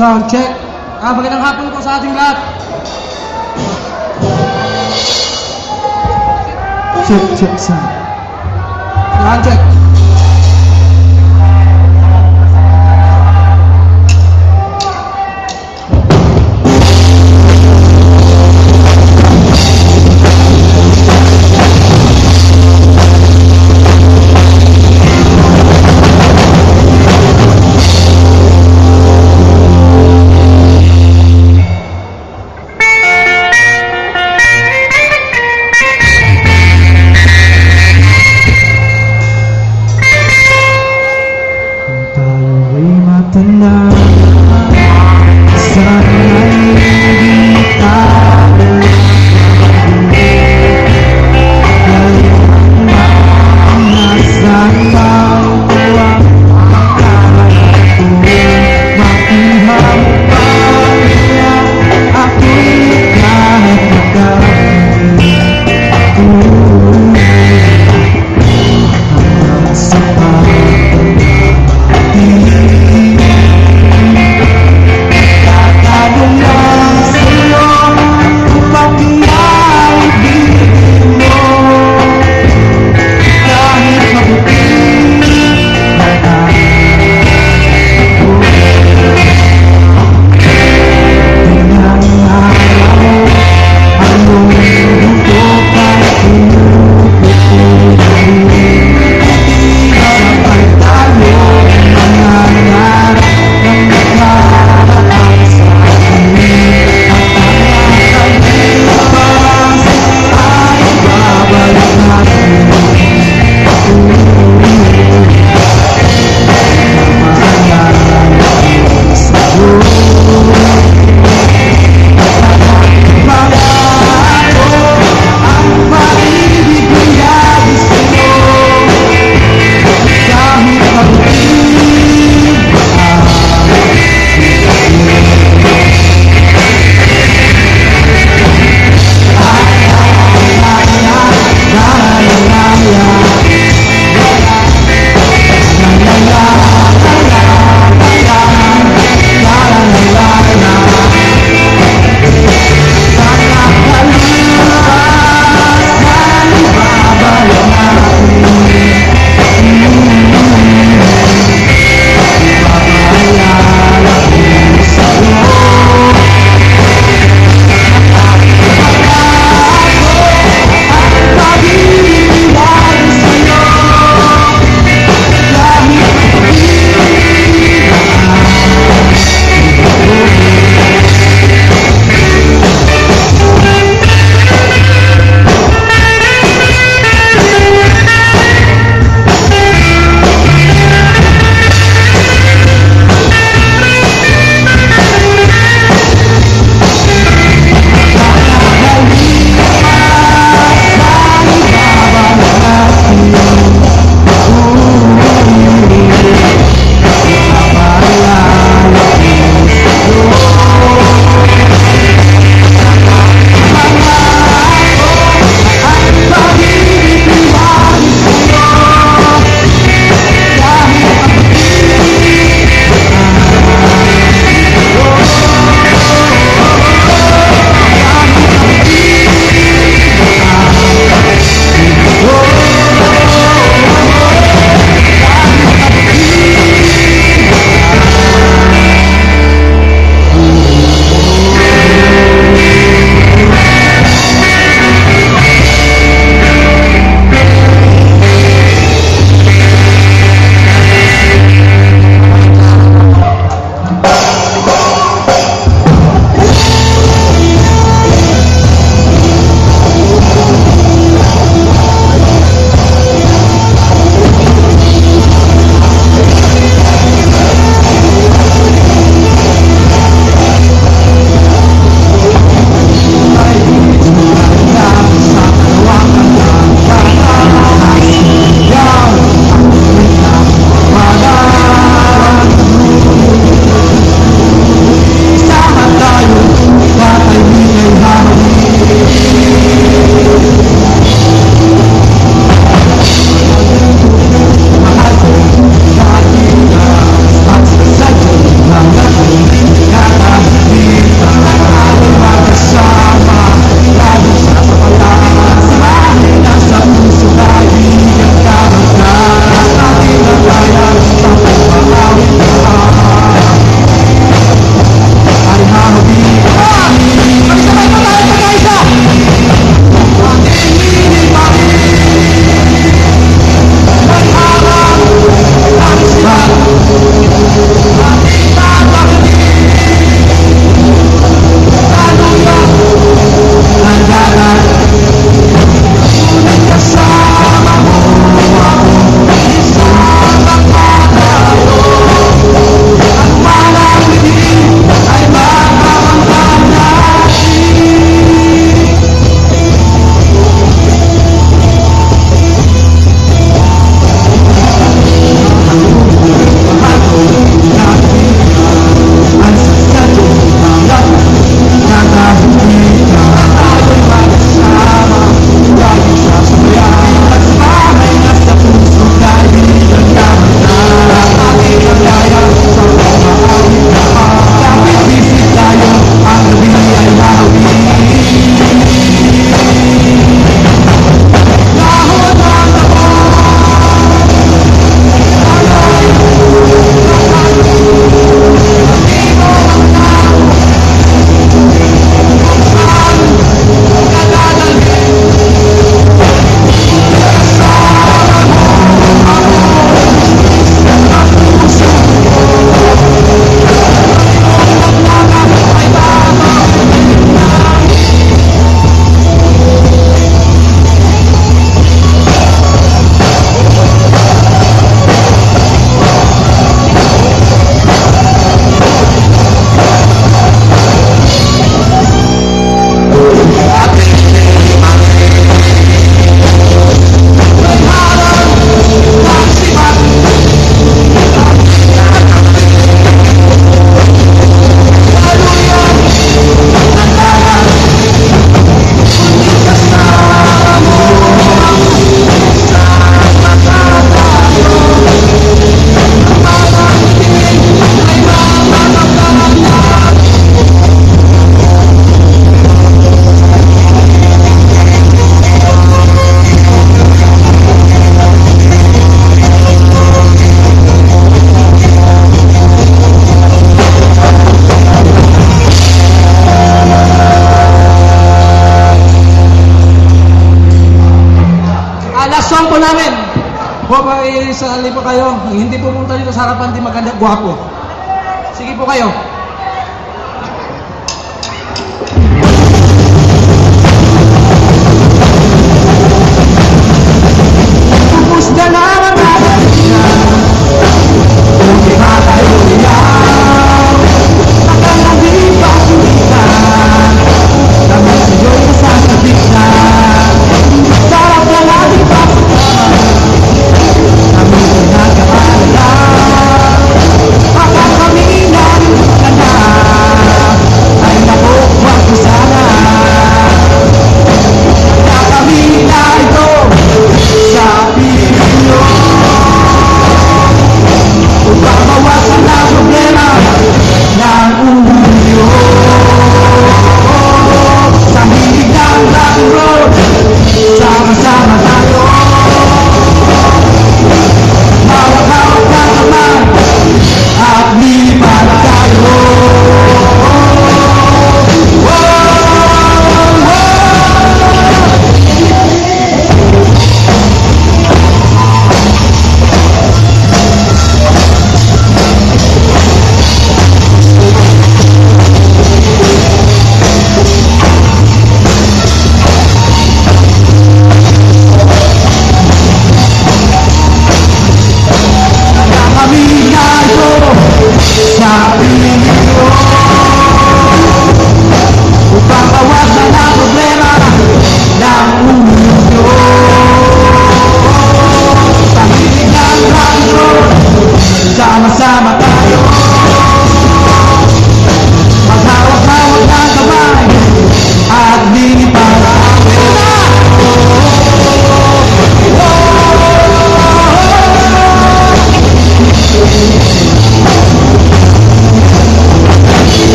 Sound check. Ah, magandang hapon po sa ating lahat. Check, check, sound. Sound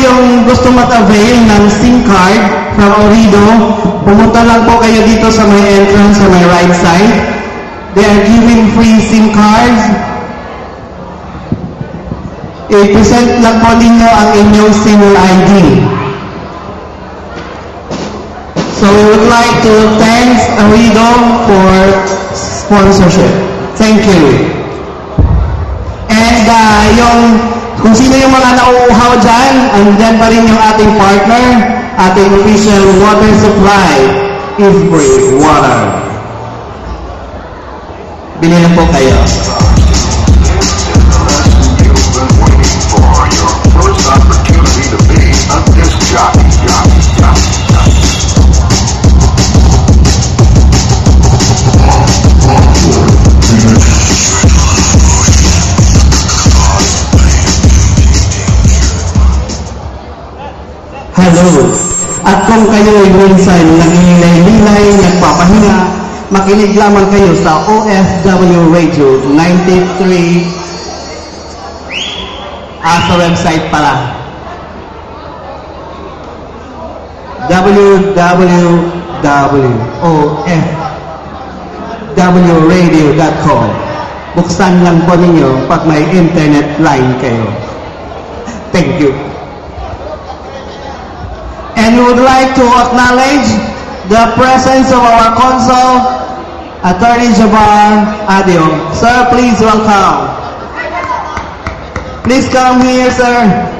yung gusto mag-avail ng SIM card from Orido, pumunta lang po kayo dito sa may entrance sa may right side. They are giving free SIM cards. I-present lang po ninyo ang inyong SIM ID. So we would like to thank Orido for sponsorship. Thank you. And uh, yung kung sino yung mga nauuhaw dyan, andyan pa rin yung ating partner, ating official water supply, Ifree Water. Bili lang po kayo. Hello! At kung kayo ay minsan nangilay-lilay, nagpapahinga, makinig lamang kayo sa OFW Radio 93 ah, sa website pala. www.ofwradio.com Buksan lang po ninyo pag may internet line kayo. Thank you. And we would like to acknowledge the presence of our consul, Attorney Jabar Adio. Sir, please welcome. Please come here, sir.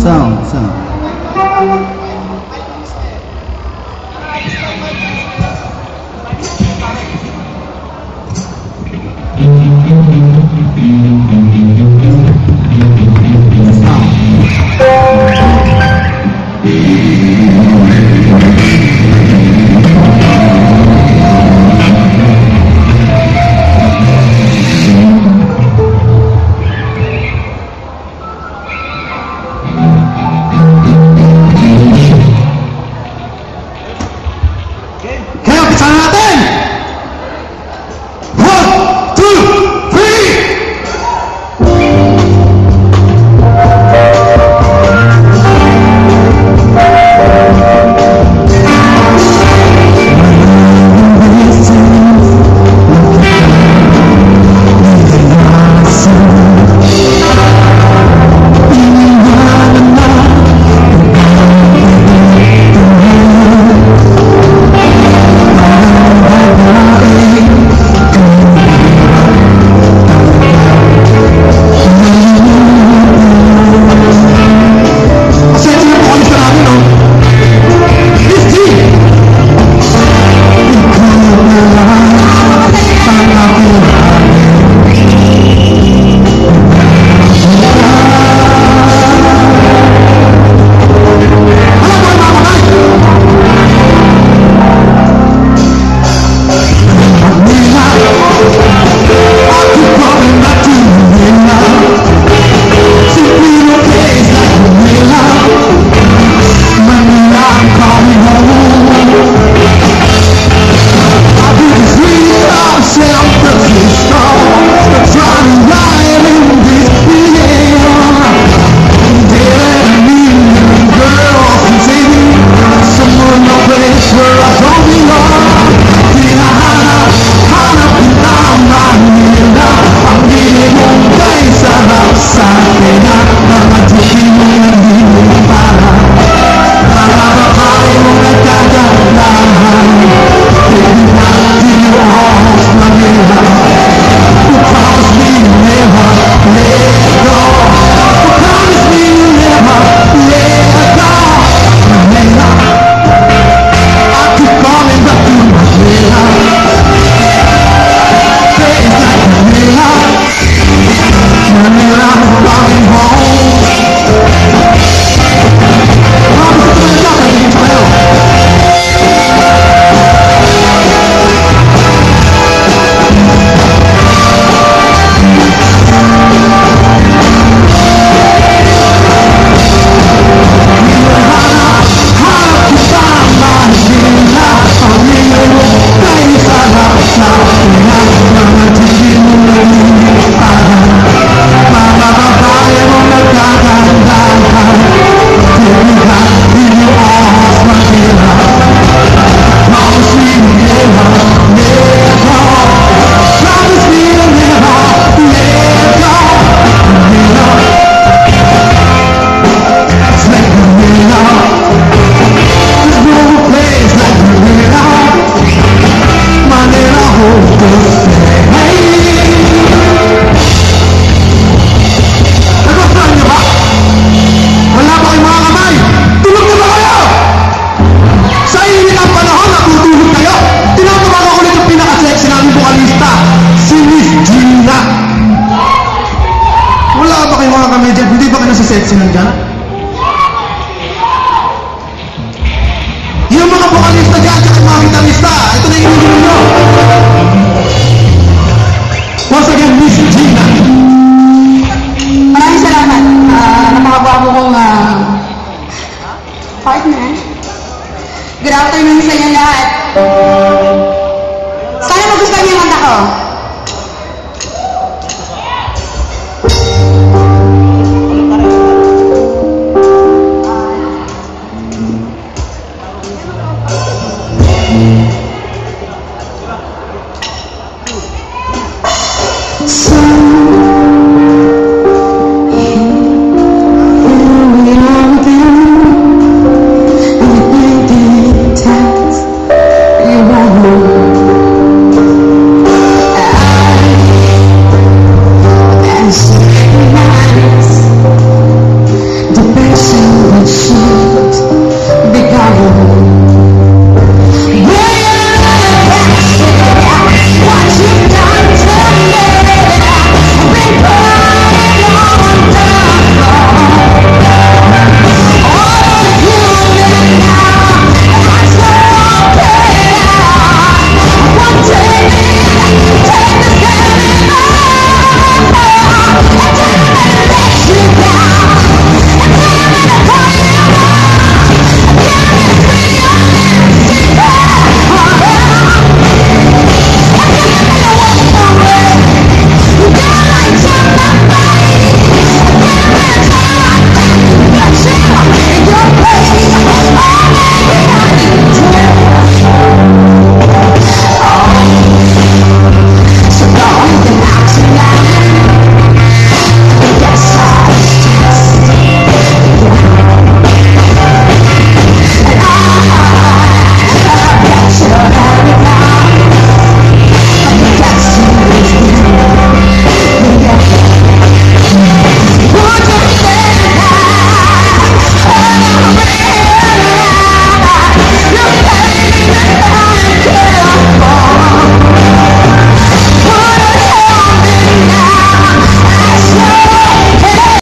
São, são.